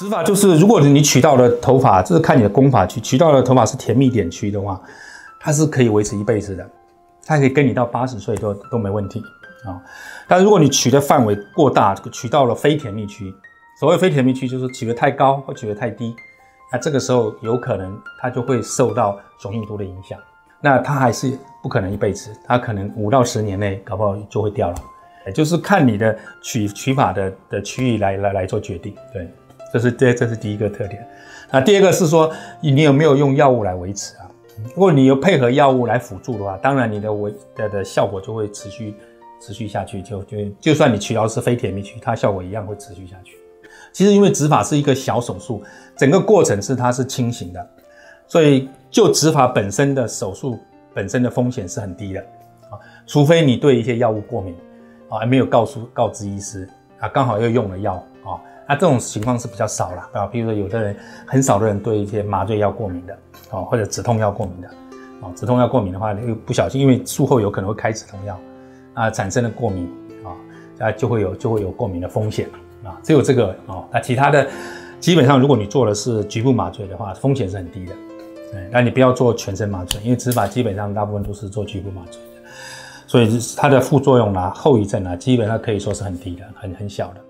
指法就是，如果你取到的头发，这是看你的功法取取到的头发是甜蜜点区的话，它是可以维持一辈子的，它可以跟你到八十岁都都没问题啊。但如果你取的范围过大，取到了非甜蜜区，所谓非甜蜜区就是取得太高或取得太低，那这个时候有可能它就会受到雄性秃的影响。那它还是不可能一辈子，它可能五到十年内搞不好就会掉了。就是看你的取取法的的区域来来来做决定，对，这是这这是第一个特点。那第二个是说你有没有用药物来维持啊？如果你有配合药物来辅助的话，当然你的维的的效果就会持续持续下去，就就就算你取到是非甜蜜区，它效果一样会持续下去。其实因为植发是一个小手术，整个过程是它是清醒的，所以就植发本身的手术本身的风险是很低的啊，除非你对一些药物过敏。啊，还没有告诉告知医师啊，刚好又用了药啊，那这种情况是比较少了啊。比如说，有的人很少的人对一些麻醉药过敏的啊，或者止痛药过敏的啊，止痛药过敏的话，又不小心，因为术后有可能会开止痛药啊，产生了过敏啊，啊就会有就会有过敏的风险啊。只有这个啊，那其他的基本上，如果你做的是局部麻醉的话，风险是很低的。哎，那你不要做全身麻醉，因为植发基本上大部分都是做局部麻醉。所以它的副作用啊、后遗症啊，基本上可以说是很低的，很很小的。